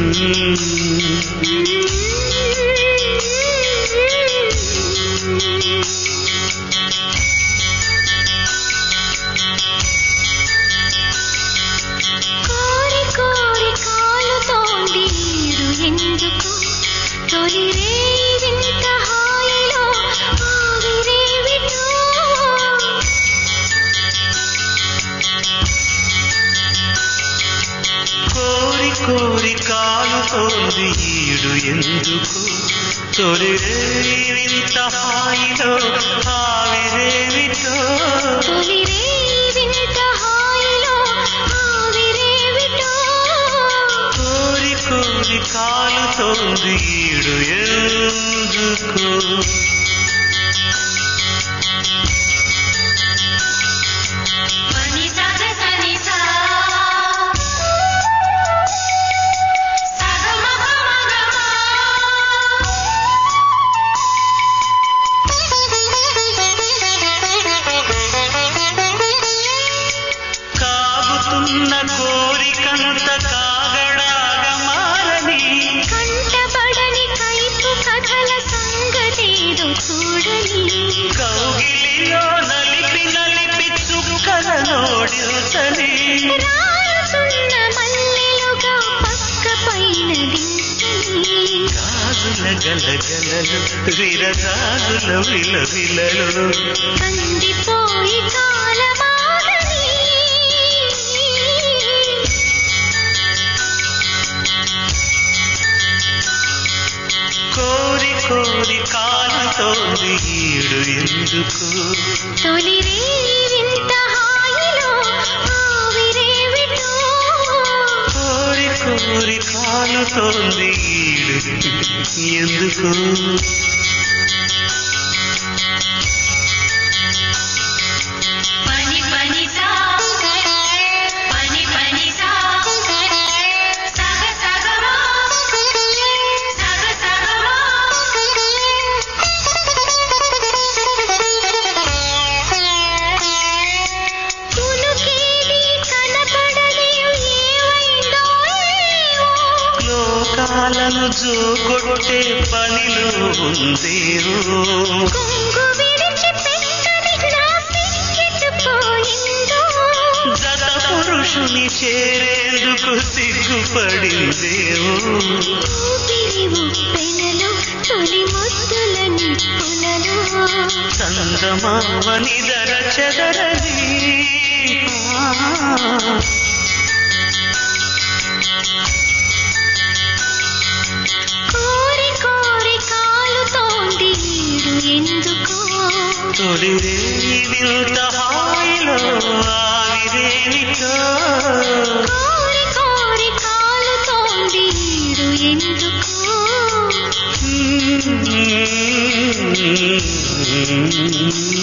Thank you. కోరి కాలుతోంది ఈడు ఎందుకు? తొలి వింత హాయిలో ఆవిరేవిటో కోరి కోరి కాలుతోంది ఈడు ఎందుకు గాజుల గలగలలు విరగాజుల విలవిలలు కందిపోయి కాలమాగని కోరి కోరి కాలుతోంది వీడు ఎందుకు? తొలి రేవింత హాయిలో కోరి కోరి కాలుతోంది ఈడు లోకాలను జోగొట్టే పనిలో సిక్కిపోయిందో జత పురుషుని చేరేందుకు సిగ్గుపడిందేవో. ఊపిరి ఉప్పెనలో తొలి తొలిరే వింత హాయిలో ఆవిరేమిటో కోరి కోరి కాలుతోంది నీరు ఎందుకు Mm-hmm.